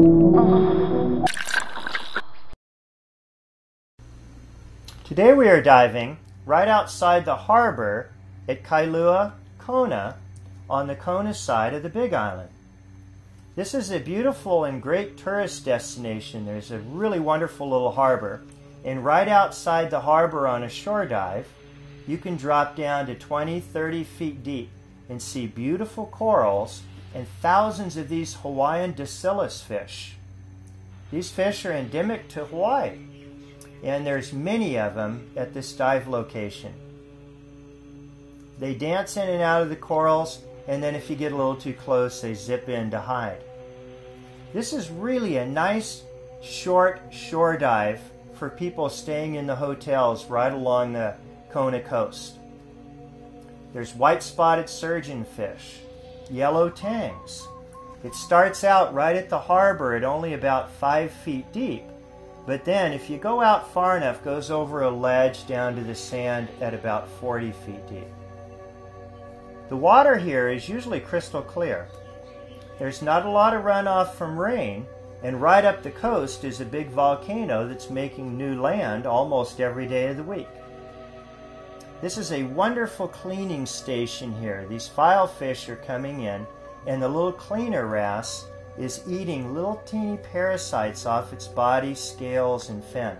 Oh. Today we are diving right outside the harbor at Kailua Kona on the Kona side of the Big Island. This is a beautiful and great tourist destination. There's a really wonderful little harbor. And right outside the harbor on a shore dive, you can drop down to 20, 30 feet deep and see beautiful corals and thousands of these Hawaiian Dascyllus fish. These fish are endemic to Hawaii, and there's many of them at this dive location. They dance in and out of the corals, and then if you get a little too close, they zip in to hide. This is really a nice, short shore dive for people staying in the hotels right along the Kona coast. There's white spotted surgeonfish, yellow tangs. It starts out right at the harbor at only about five feet deep, but then if you go out far enough, goes over a ledge down to the sand at about 40 feet deep. The water here is usually crystal clear. There's not a lot of runoff from rain, and right up the coast is a big volcano that's making new land almost every day of the week. This is a wonderful cleaning station here. These filefish are coming in, and the little cleaner wrasse is eating little teeny parasites off its body, scales, and fin.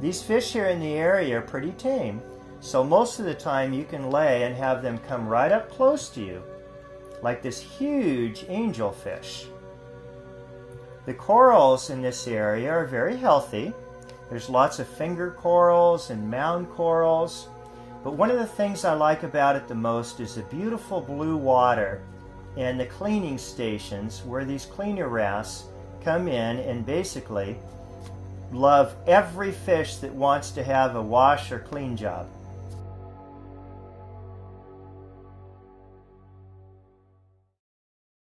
These fish here in the area are pretty tame, so most of the time you can lay and have them come right up close to you, like this huge angelfish. The corals in this area are very healthy. There's lots of finger corals and mound corals. But one of the things I like about it the most is the beautiful blue water and the cleaning stations where these cleaner wrasse come in and basically love every fish that wants to have a wash or clean job.